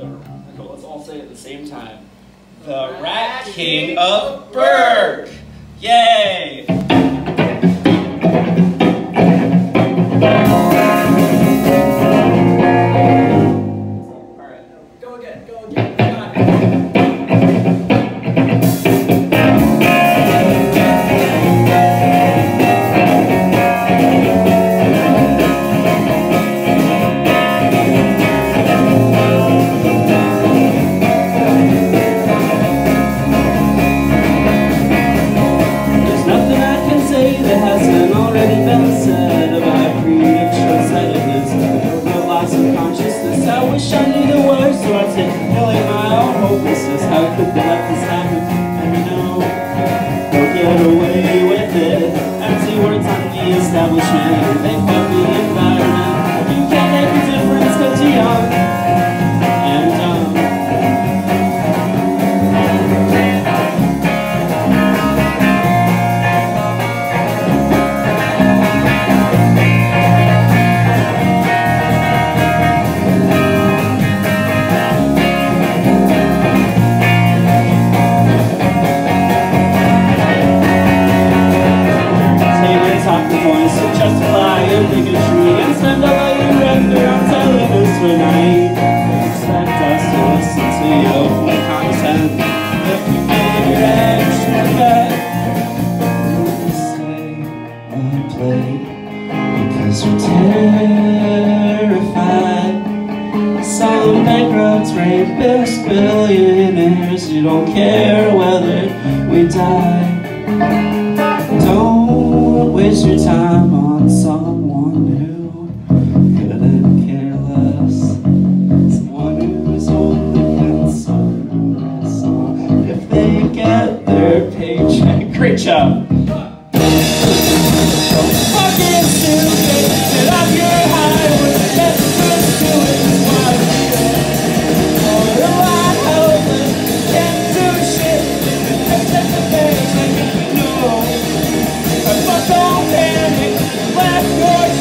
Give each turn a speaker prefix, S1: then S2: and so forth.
S1: The, mm-hmm. let's all say it at the same time. The Rat King of Burke! Yay! Alright, go again, go again.
S2: hopelessness. How could they let this happen? And you know, they'll get away with it. Empty words on the establishment. Bankrupts, rapists, billionaires—you don't care whether we die. Don't waste your time on someone who couldn't care less. Someone who's only the is if they get their paycheck. Great job. open, let's go.